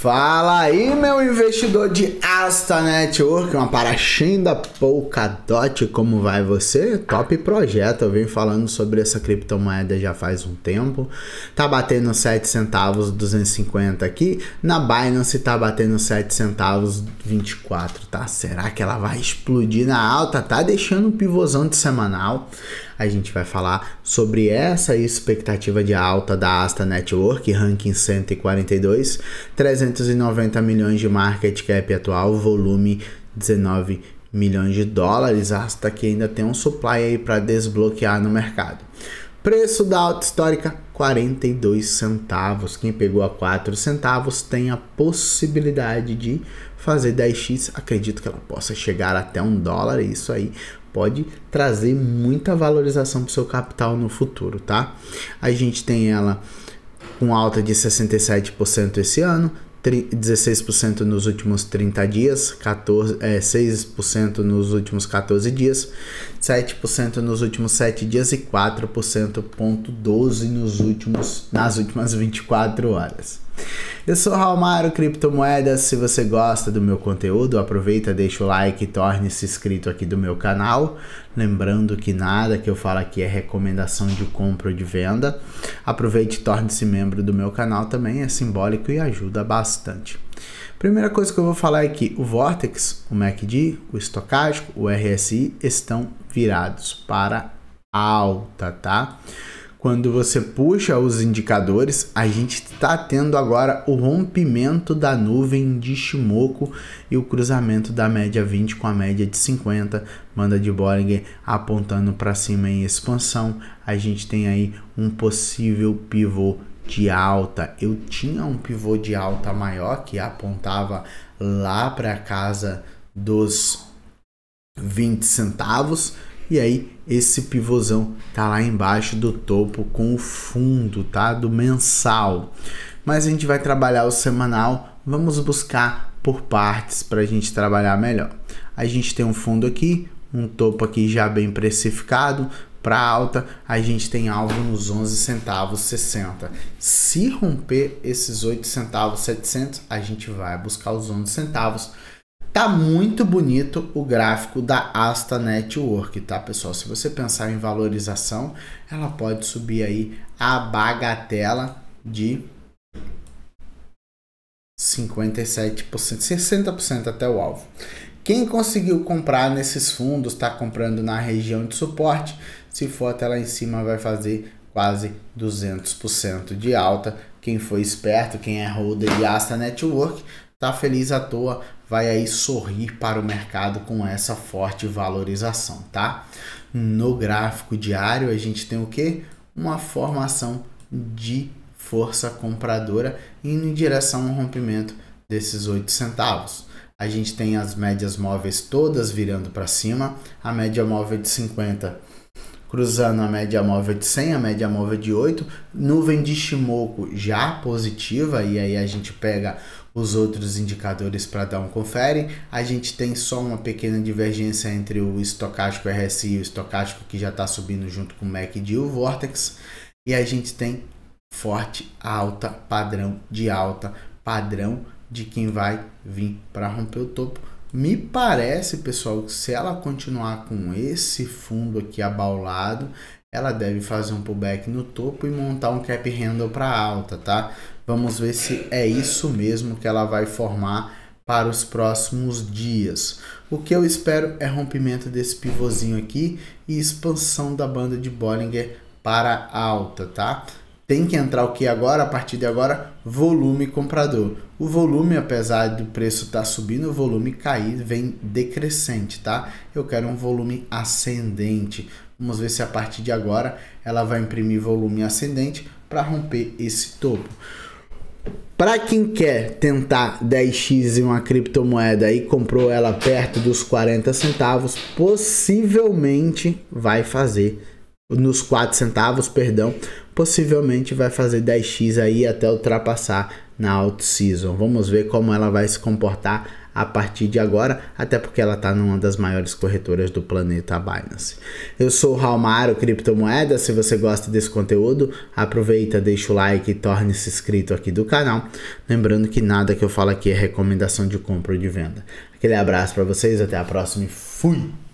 Fala aí, meu investidor de Asta Network, uma paraxinha da Polkadot, como vai você? Top projeto, eu venho falando sobre essa criptomoeda já faz um tempo. Tá batendo 7 centavos 250 aqui, na Binance tá batendo 7 centavos 24, tá? Será que ela vai explodir na alta? Tá deixando um pivôzão de semanal a gente vai falar sobre essa expectativa de alta da Asta Network, ranking 142, 390 milhões de market cap atual, volume 19 milhões de dólares. Asta que ainda tem um supply aí para desbloquear no mercado. Preço da alta histórica 42 centavos. Quem pegou a 4 centavos tem a possibilidade de fazer 10x. Acredito que ela possa chegar até um dólar. Isso aí pode trazer muita valorização para o seu capital no futuro, tá? A gente tem ela com alta de 67% esse ano, 16% nos últimos 30 dias, 14, é, 6% nos últimos 14 dias, 7% nos últimos 7 dias e 4,12% nos últimos, nas últimas 24 horas. Eu sou Raulmaro Criptomoedas. Se você gosta do meu conteúdo, aproveita, deixa o like e torne-se inscrito aqui do meu canal. Lembrando que nada que eu falo aqui é recomendação de compra ou de venda. Aproveite e torne-se membro do meu canal também, é simbólico e ajuda bastante. Primeira coisa que eu vou falar é que o Vortex, o MACD, o estocástico, o RSI estão virados para alta, tá? Quando você puxa os indicadores, a gente está tendo agora o rompimento da nuvem de Shimoku e o cruzamento da média 20 com a média de 50, manda de Bollinger apontando para cima em expansão. A gente tem aí um possível pivô de alta. Eu tinha um pivô de alta maior que apontava lá para casa dos 20 centavos e aí esse pivôzão tá lá embaixo do topo com o fundo, tá? Do mensal. Mas a gente vai trabalhar o semanal, vamos buscar por partes para a gente trabalhar melhor. A gente tem um fundo aqui, um topo aqui já bem precificado, para alta, a gente tem alvo nos 11 centavos 60. Se romper esses 8 centavos 700, a gente vai buscar os 11 centavos Tá muito bonito o gráfico da Asta Network, tá, pessoal? Se você pensar em valorização, ela pode subir aí a bagatela de 57%, 60% até o alvo. Quem conseguiu comprar nesses fundos está comprando na região de suporte. Se for até lá em cima, vai fazer quase 200% de alta. Quem foi esperto, quem é holder de Asta Network, tá feliz à toa, vai aí sorrir para o mercado com essa forte valorização, tá? No gráfico diário a gente tem o que? Uma formação de força compradora indo em direção ao rompimento desses 8 centavos. A gente tem as médias móveis todas virando para cima, a média móvel de 50 cruzando a média móvel de 100, a média móvel de 8, nuvem de Shimoku já positiva, e aí a gente pega os outros indicadores para dar um confere. A gente tem só uma pequena divergência entre o estocástico RSI e o estocástico que já está subindo junto com o MACD e o Vortex. E a gente tem forte alta, padrão de alta, padrão de quem vai vir para romper o topo. Me parece, pessoal, que se ela continuar com esse fundo aqui abaulado, ela deve fazer um pullback no topo e montar um cap handle para alta, tá? Vamos ver se é isso mesmo que ela vai formar para os próximos dias. O que eu espero é rompimento desse pivôzinho aqui e expansão da banda de Bollinger para alta, tá? Tem que entrar o que agora? A partir de agora, volume comprador. O volume, apesar do preço estar tá subindo, o volume cair vem decrescente, tá? Eu quero um volume ascendente. Vamos ver se a partir de agora ela vai imprimir volume ascendente para romper esse topo. Para quem quer tentar 10x em uma criptomoeda e comprou ela perto dos 40 centavos, possivelmente vai fazer nos 4 centavos, perdão, possivelmente vai fazer 10x aí até ultrapassar na out season. Vamos ver como ela vai se comportar a partir de agora, até porque ela está numa das maiores corretoras do planeta, Binance. Eu sou o Raumaro Criptomoeda, se você gosta desse conteúdo, aproveita, deixa o like e torne-se inscrito aqui do canal. Lembrando que nada que eu falo aqui é recomendação de compra ou de venda. Aquele abraço para vocês, até a próxima e fui!